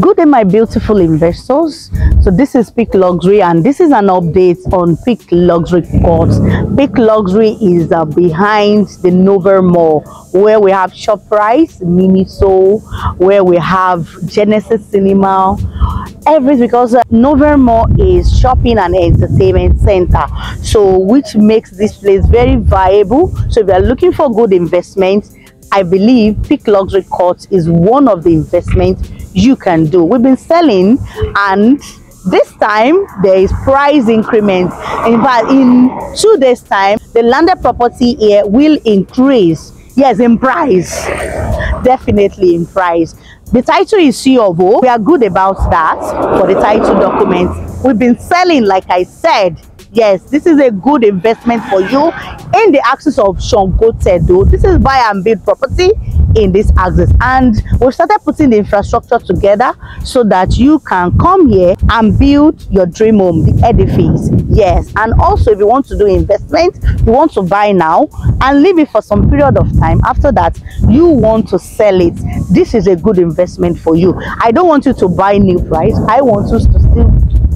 Good day, my beautiful investors. So this is Peak Luxury and this is an update on Peak Luxury Court. Peak Luxury is uh, behind the Novare Mall where we have ShopRite, Miniso, where we have Genesis Cinema, everything because uh, Mall is shopping and entertainment center. So which makes this place very viable. So if you are looking for good investments, I believe Peak Luxury Court is one of the investments you can do. We've been selling and this time there is price increment. In fact, in two days time, the landed property here will increase. Yes, in price. Definitely in price. The title is C of O. We are good about that for the title document. We've been selling, like I said, yes this is a good investment for you in the axis of Sangotedo. This is buy and build property in this axis and we started putting the infrastructure together so that you can come here and build your dream home, the edifice. Yes, and also if you want to do investment, you want to buy now and leave it for some period of time. After that, you want to sell it. This is a good investment for you. I don't want you to buy new price. I want you to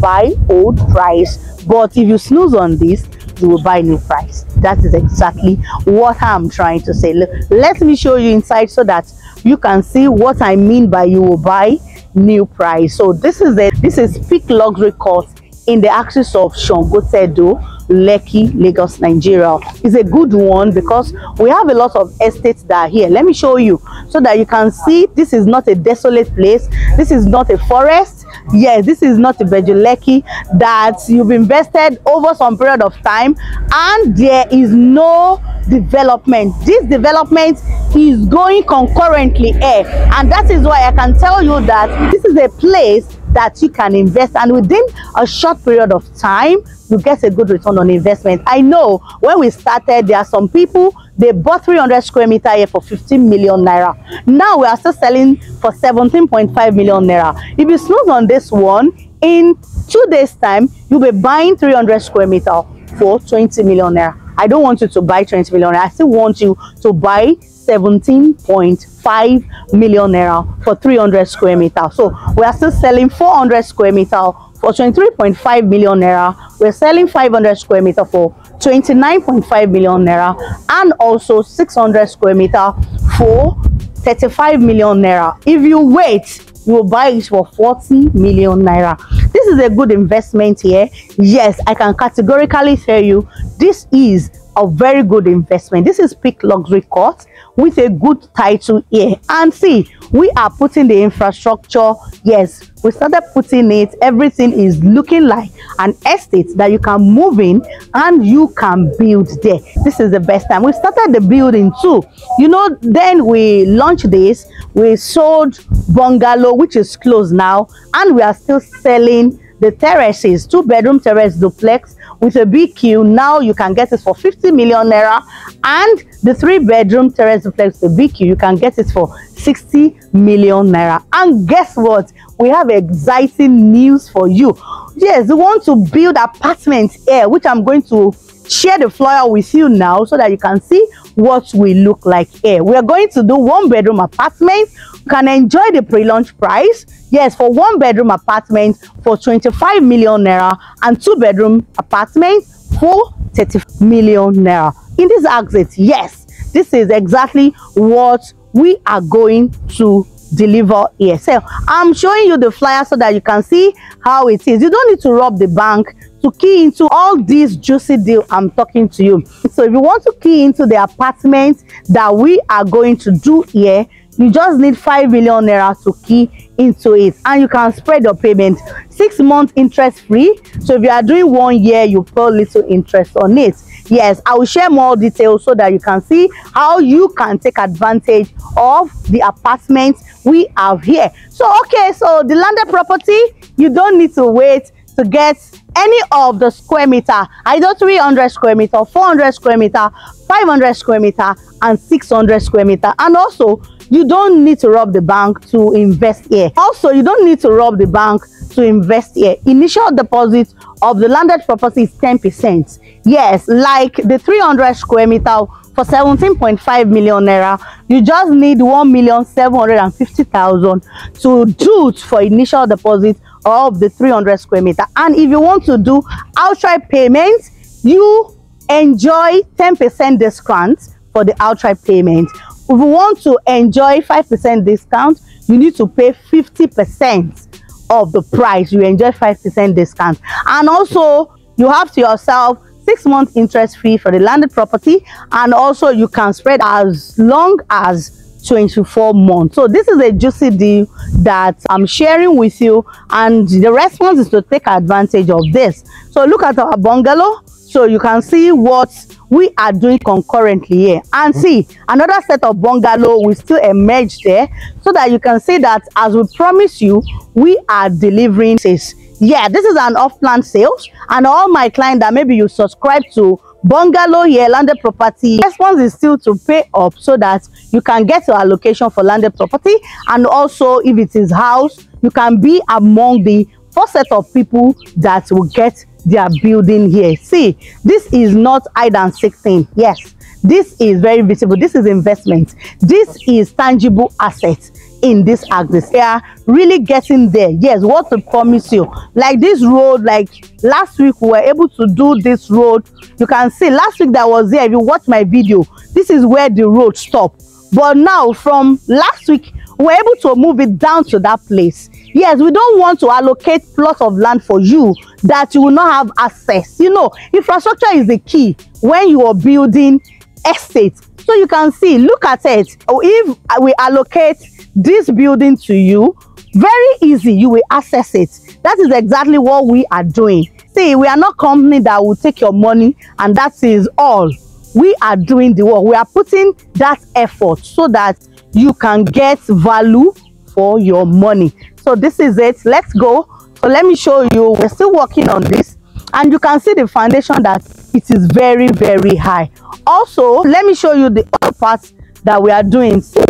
buy old price but if you snooze on this you will buy new price that is exactly what i'm trying to say let me show you inside so that you can see what i mean by you will buy new price so this is it this is peak luxury court in the axis of Sangotedo, Lekki, Lagos, Nigeria. It's a good one because we have a lot of estates that are here. Let me show you so that you can see this is not a desolate place. This is not a forest yes this is not a Bejuleki that you've invested over some period of time and there is no development. This development is going concurrently here. And that is why i can tell you that this is a place that you can invest and within a short period of time you get a good return on investment. I know when we started there are some people they bought 300 square meter here for 15 million naira. Now we are still selling for 17.5 million naira. If you snooze on this one in two days time you'll be buying 300 square meter for 20 million naira. I don't want you to buy 20 million naira. I still want you to buy 17.5 million naira for 300 square meter. So we are still selling 400 square meter for 23.5 million naira. We're selling 500 square meter for 29.5 million naira and also 600 square meter for 35 million naira. If you wait you will buy it for 40 million naira. This is a good investment here. Yes i can categorically tell you this is a very good investment. This is peak luxury court with a good title here. And see we are putting the infrastructure. Yes we started putting it. Everything is looking like an estate that you can move in and you can build there. This is the best time. We started the building too. You know then we launched this. We sold bungalow which is closed now. And we are still selling the terraces two bedroom terrace duplex with a BQ now you can get it for 50 million naira. And the three bedroom terrace duplex the BQ you can get it for 60 million naira. And guess what? We have exciting news for you. Yes we want to build apartments here which i'm going to share the flyer with you now so that you can see what we look like here. We are going to do one bedroom apartment. You can enjoy the pre-launch price. Yes for one bedroom apartment for 25 million naira and two bedroom apartment for 30 million naira. In this exit yes this is exactly what we are going to deliver here. So i'm showing you the flyer so that you can see how it is. You don't need to rob the bank to key into all these juicy deal i'm talking to you. So if you want to key into the apartment that we are going to do here you just need 5 million naira to key into it. And you can spread your payment six months interest free. So if you are doing one year you pay little interest on it yes i will share more details so that you can see how you can take advantage of the apartments we have here. So okay so the landed property you don't need to wait to get any of the square meter either 300 square meter 400 square meter 500 square meter and 600 square meter. And also you don't need to rob the bank to invest here. Also you don't need to rob the bank to invest here. Initial deposit of the landed property is 10 percent. Yes like the 300 square meter for 17.5 million naira you just need 1 million 750,000 to do for initial deposit of the 300 square meter. And if you want to do outright payments you enjoy 10 percent discount for the outright payment. If you want to enjoy 5 percent discount you need to pay 50 percent of the price. You enjoy 5 percent discount. And also you have to yourself six months interest free for the landed property. And also you can spread as long as 24 months. So this is a juicy deal that i'm sharing with you and the response is to take advantage of this. So look at our bungalow. So you can see what we are doing concurrently here. And see another set of bungalow will still emerge there so that you can see that as we promise you we are delivering this. Yeah this is an off-plan sales and all my clients that maybe you subscribe to bungalow here landed property. Response is still to pay up so that you can get your allocation for landed property. And also if it is house you can be among the first set of people that will get their building here. See this is not hide and seek thing. Yes this is very visible. This is investment. This is tangible assets in this axis they are really getting there. Yes what to promise you like this road like last week we were able to do this road. You can see last week that was there if you watch my video this is where the road stopped but now from last week we're able to move it down to that place. Yes we don't want to allocate plots of land for you that you will not have access. You know infrastructure is the key when you are building estates. So you can see look at it. If we allocate this building to you very easy you will access it. That is exactly what we are doing. See we are not company that will take your money and that is all. We are doing the work. We are putting that effort so that you can get value for your money. So this is it. Let's go. So let me show you. We're still working on this. And you can see the foundation that it is very very high. Also let me show you the other parts that we are doing. See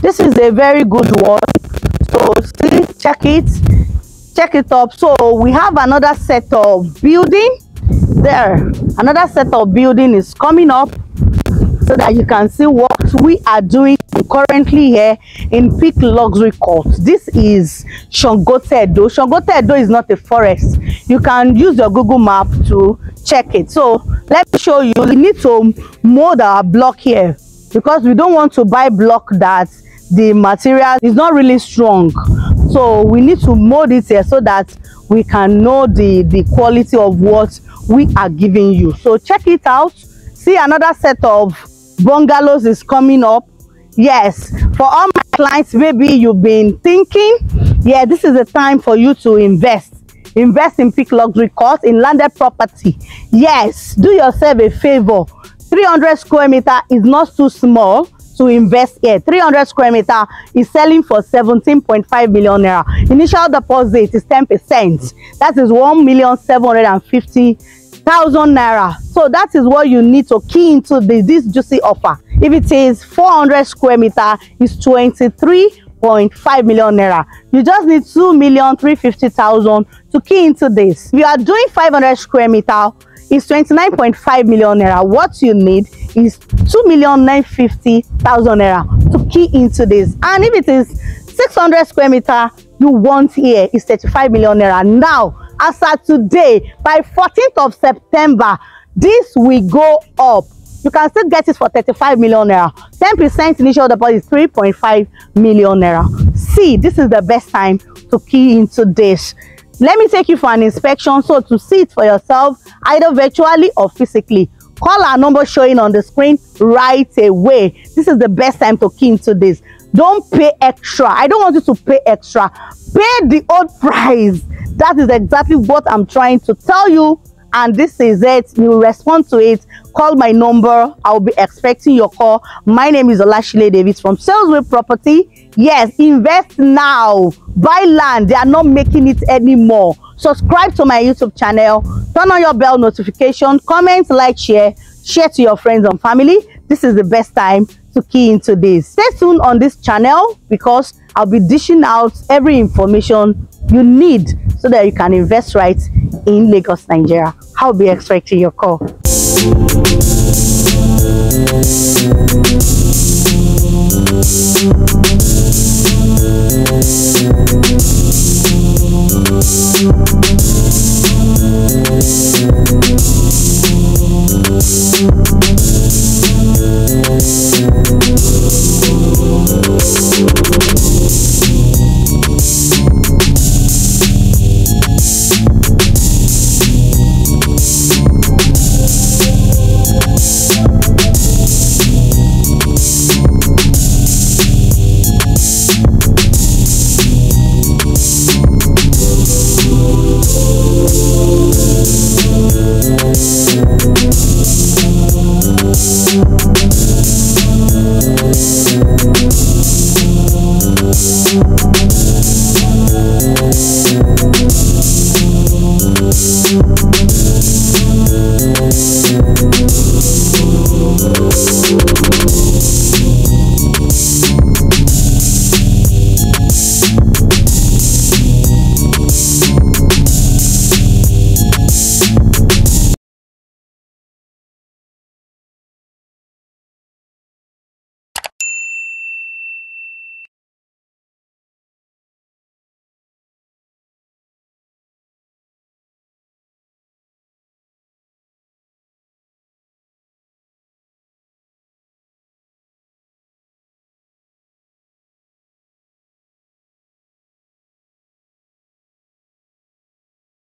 this is a very good one. So see check it. Check it up. So we have another set of building. There another set of building is coming up so that you can see what we are doing currently here in peak luxury court. This is Sangotedo. Shangote edo is not a forest. You can use your google map to check it. So let me show you. We need to mold our block here because we don't want to buy block that the material is not really strong. So we need to mold it here so that we can know the the quality of what we are giving you. So check it out. See another set of bungalows is coming up. Yes for all my clients maybe you've been thinking yeah this is the time for you to invest. Invest in peak luxury court in landed property. Yes do yourself a favor. 300 square meter is not too small to invest here. 300 square meter is selling for 17.5 million naira. Initial deposit is 10 percent. That is 1 million 750 thousand naira. So that is what you need to key into the, this juicy offer. If it is 400 square meter is 23.5 million naira. You just need 2 million 350,000 to key into this. If you are doing 500 square meter is 29.5 million naira. What you need is 2 million 950,000 naira to key into this. And if it is 600 square meter you want here is 35 million naira. Now as at today by 14th of september this will go up. You can still get it for 35 million naira. 10 percent initial deposit is 3.5 million naira. See this is the best time to key into this. Let me take you for an inspection so to see it for yourself either virtually or physically call our number showing on the screen right away. This is the best time to key into this. Don't pay extra. I don't want you to pay extra. Pay the old price. That is exactly what i'm trying to tell you and this is it. You respond to it. Call my number. I'll be expecting your call. My name is Olanshile Davids from Salesville property. Yes invest now. Buy land. They are not making it anymore subscribe to my youtube channel. Turn on your bell notification. Comment like share. Share to your friends and family. This is the best time to key into this. Stay tuned on this channel because i'll be dishing out every information you need so that you can invest right in lagos nigeria. I'll be expecting your call?